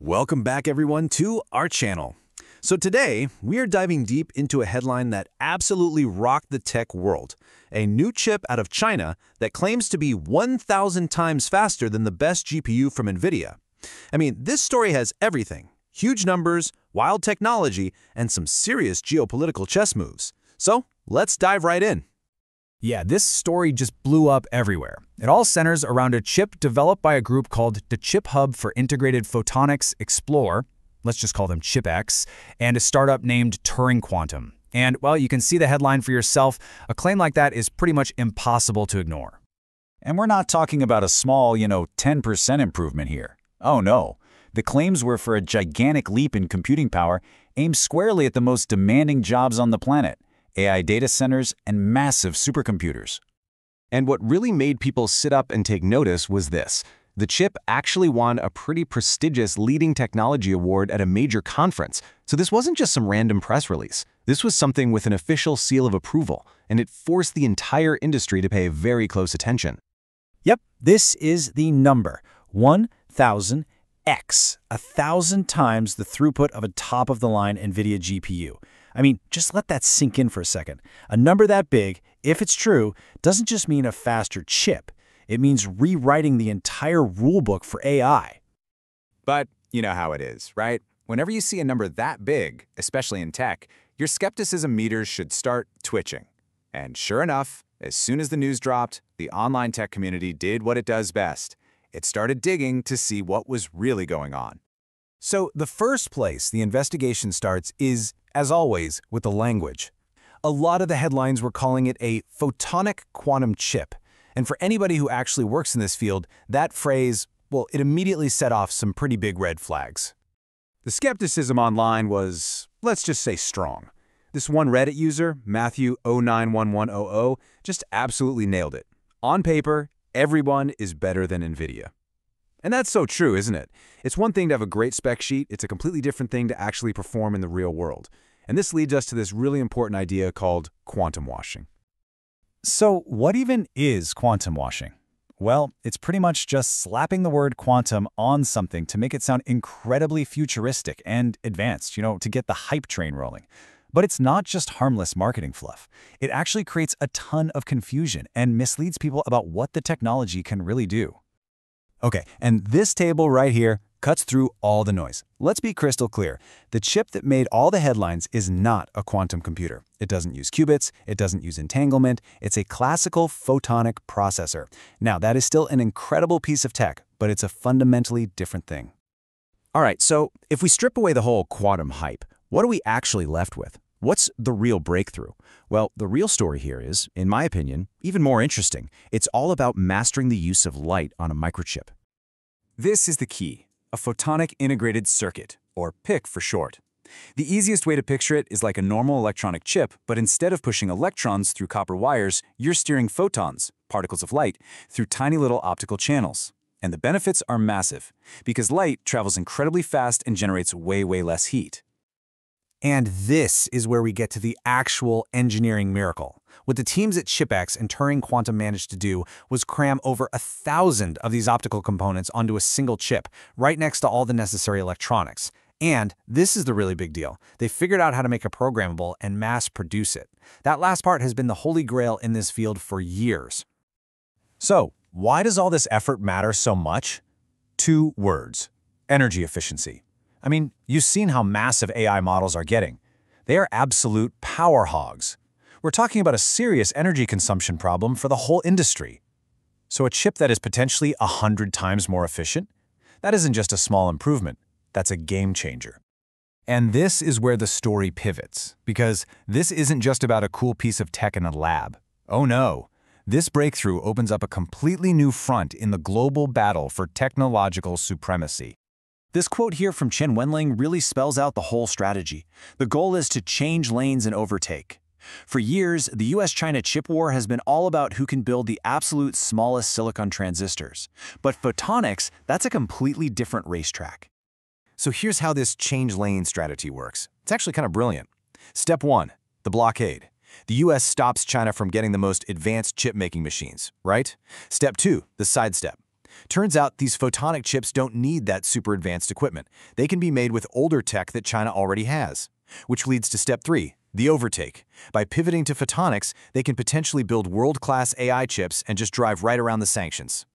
Welcome back, everyone, to our channel. So today, we are diving deep into a headline that absolutely rocked the tech world. A new chip out of China that claims to be 1,000 times faster than the best GPU from NVIDIA. I mean, this story has everything. Huge numbers, wild technology, and some serious geopolitical chess moves. So, let's dive right in. Yeah, this story just blew up everywhere. It all centers around a chip developed by a group called the Chip Hub for Integrated Photonics Xplore, let's just call them ChipX, and a startup named Turing Quantum. And, well, you can see the headline for yourself. A claim like that is pretty much impossible to ignore. And we're not talking about a small, you know, 10% improvement here. Oh no. The claims were for a gigantic leap in computing power aimed squarely at the most demanding jobs on the planet. AI data centers, and massive supercomputers. And what really made people sit up and take notice was this. The chip actually won a pretty prestigious leading technology award at a major conference, so this wasn't just some random press release. This was something with an official seal of approval, and it forced the entire industry to pay very close attention. Yep, this is the number, 1000X, a thousand times the throughput of a top-of-the-line NVIDIA GPU. I mean, just let that sink in for a second. A number that big, if it's true, doesn't just mean a faster chip. It means rewriting the entire rulebook for AI. But you know how it is, right? Whenever you see a number that big, especially in tech, your skepticism meters should start twitching. And sure enough, as soon as the news dropped, the online tech community did what it does best. It started digging to see what was really going on. So the first place the investigation starts is as always, with the language. A lot of the headlines were calling it a photonic quantum chip, and for anybody who actually works in this field, that phrase, well, it immediately set off some pretty big red flags. The skepticism online was, let's just say, strong. This one Reddit user, Matthew091100, just absolutely nailed it. On paper, everyone is better than NVIDIA. And that's so true, isn't it? It's one thing to have a great spec sheet, it's a completely different thing to actually perform in the real world. And this leads us to this really important idea called quantum washing. So what even is quantum washing? Well, it's pretty much just slapping the word quantum on something to make it sound incredibly futuristic and advanced, you know, to get the hype train rolling. But it's not just harmless marketing fluff. It actually creates a ton of confusion and misleads people about what the technology can really do. Okay, and this table right here cuts through all the noise. Let's be crystal clear. The chip that made all the headlines is not a quantum computer. It doesn't use qubits, it doesn't use entanglement, it's a classical photonic processor. Now, that is still an incredible piece of tech, but it's a fundamentally different thing. All right, so if we strip away the whole quantum hype, what are we actually left with? What's the real breakthrough? Well, the real story here is, in my opinion, even more interesting. It's all about mastering the use of light on a microchip. This is the key a photonic integrated circuit, or PIC for short. The easiest way to picture it is like a normal electronic chip, but instead of pushing electrons through copper wires, you're steering photons, particles of light, through tiny little optical channels. And the benefits are massive, because light travels incredibly fast and generates way, way less heat. And this is where we get to the actual engineering miracle. What the teams at ChipX and Turing Quantum managed to do was cram over a thousand of these optical components onto a single chip, right next to all the necessary electronics. And this is the really big deal. They figured out how to make it programmable and mass produce it. That last part has been the holy grail in this field for years. So, why does all this effort matter so much? Two words. Energy efficiency. I mean, you've seen how massive AI models are getting. They are absolute power hogs. We're talking about a serious energy consumption problem for the whole industry. So a chip that is potentially 100 times more efficient? That isn't just a small improvement, that's a game changer. And this is where the story pivots, because this isn't just about a cool piece of tech in a lab. Oh no, this breakthrough opens up a completely new front in the global battle for technological supremacy. This quote here from Chen Wenling really spells out the whole strategy. The goal is to change lanes and overtake. For years, the US-China chip war has been all about who can build the absolute smallest silicon transistors. But photonics, that's a completely different racetrack. So here's how this change lane strategy works. It's actually kind of brilliant. Step 1. The blockade. The US stops China from getting the most advanced chip-making machines, right? Step 2. The sidestep. Turns out these photonic chips don't need that super advanced equipment. They can be made with older tech that China already has. Which leads to step three, the overtake. By pivoting to photonics, they can potentially build world-class AI chips and just drive right around the sanctions.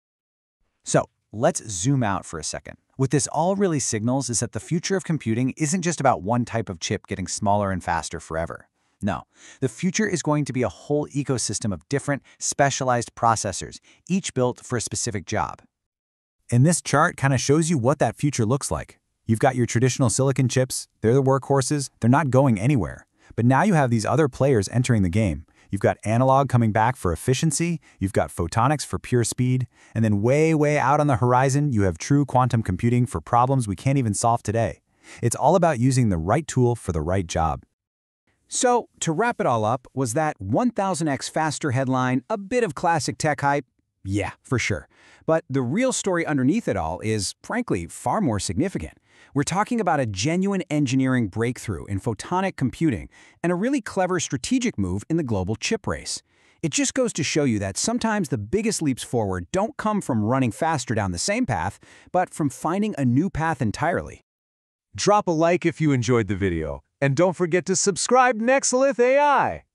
So, let's zoom out for a second. What this all really signals is that the future of computing isn't just about one type of chip getting smaller and faster forever. No, the future is going to be a whole ecosystem of different, specialized processors, each built for a specific job. And this chart kind of shows you what that future looks like. You've got your traditional silicon chips, they're the workhorses, they're not going anywhere. But now you have these other players entering the game. You've got analog coming back for efficiency, you've got photonics for pure speed, and then way, way out on the horizon, you have true quantum computing for problems we can't even solve today. It's all about using the right tool for the right job. So, to wrap it all up, was that 1000x faster headline a bit of classic tech hype? Yeah, for sure. But the real story underneath it all is, frankly, far more significant. We're talking about a genuine engineering breakthrough in photonic computing and a really clever strategic move in the global chip race. It just goes to show you that sometimes the biggest leaps forward don't come from running faster down the same path, but from finding a new path entirely. Drop a like if you enjoyed the video, and don't forget to subscribe Nexalith AI.